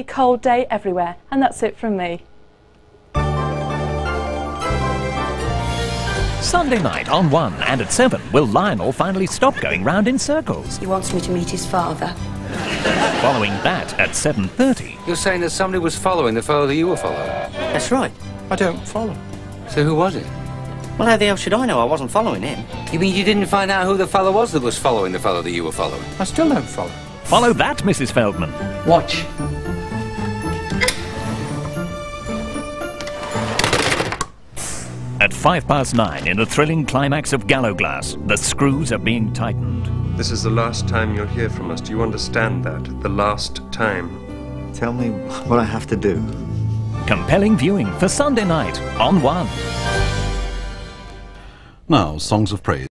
cold day everywhere, and that's it from me. Sunday night on 1 and at 7, will Lionel finally stop going round in circles? He wants me to meet his father. Following that at 7.30, You're saying that somebody was following the fellow that you were following. That's right. I don't follow. So who was it? Well, how the hell should I know? I wasn't following him. You mean you didn't find out who the fellow was that was following the fellow that you were following? I still don't follow. follow that, Mrs. Feldman. Watch. At 5 past 9, in a thrilling climax of Gallowglass, the screws are being tightened. This is the last time you'll hear from us. Do you understand that? The last time. Tell me what I have to do. Compelling viewing for Sunday night on 1. Now, songs of praise.